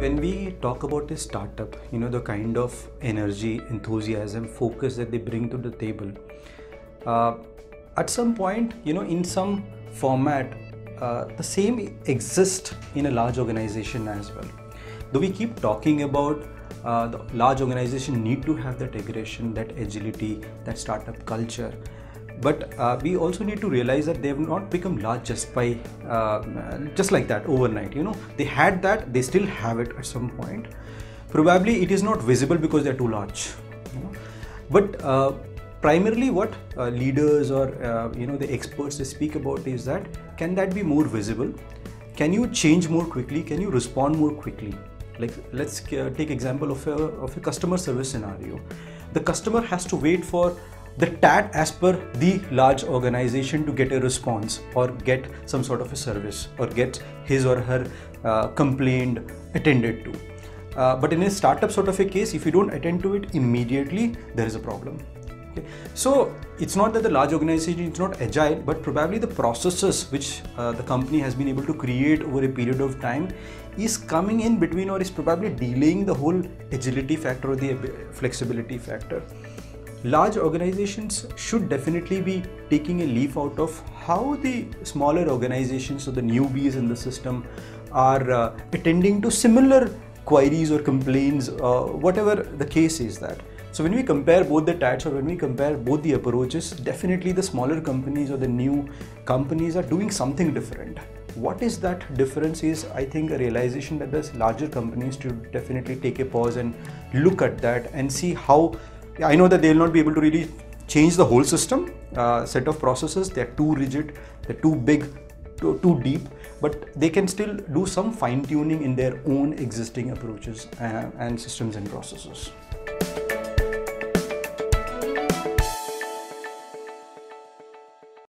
when we talk about a startup, you know, the kind of energy, enthusiasm, focus that they bring to the table, uh, at some point, you know, in some format, uh, the same exists in a large organization as well. Though we keep talking about uh, the large organization need to have that aggression, that agility, that startup culture but uh, we also need to realize that they have not become large just by uh, just like that overnight you know. They had that they still have it at some point. Probably it is not visible because they're too large you know? but uh, primarily what uh, leaders or uh, you know the experts they speak about is that can that be more visible? Can you change more quickly? Can you respond more quickly? Like let's uh, take example of a, of a customer service scenario. The customer has to wait for the TAT as per the large organization to get a response or get some sort of a service or get his or her uh, complaint attended to. Uh, but in a startup sort of a case, if you don't attend to it immediately, there is a problem. Okay. So it's not that the large organization is not agile, but probably the processes which uh, the company has been able to create over a period of time is coming in between or is probably delaying the whole agility factor or the flexibility factor large organizations should definitely be taking a leaf out of how the smaller organizations or the newbies in the system are uh, attending to similar queries or complaints, uh, whatever the case is that. So when we compare both the TATs or when we compare both the approaches, definitely the smaller companies or the new companies are doing something different. What is that difference is I think a realization that the larger companies should definitely take a pause and look at that and see how I know that they'll not be able to really change the whole system, uh, set of processes. They're too rigid, they're too big, too, too deep, but they can still do some fine tuning in their own existing approaches uh, and systems and processes.